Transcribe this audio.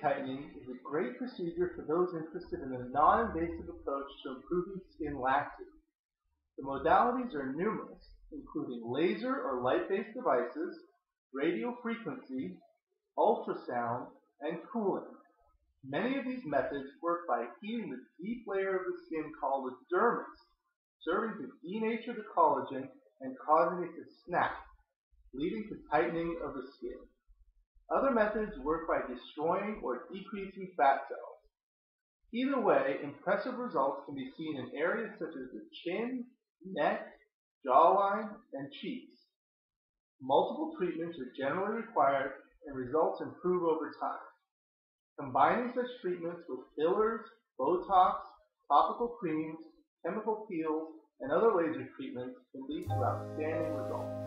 tightening is a great procedure for those interested in a non-invasive approach to improving skin laxity. The modalities are numerous, including laser or light-based devices, radio frequency, ultrasound, and cooling. Many of these methods work by heating the deep layer of the skin called the dermis, serving to denature the collagen and causing it to snap, leading to tightening of the skin. Other methods work by destroying or decreasing fat cells. Either way, impressive results can be seen in areas such as the chin, neck, jawline, and cheeks. Multiple treatments are generally required and results improve over time. Combining such treatments with fillers, Botox, topical creams, chemical peels, and other laser treatments can lead to outstanding results.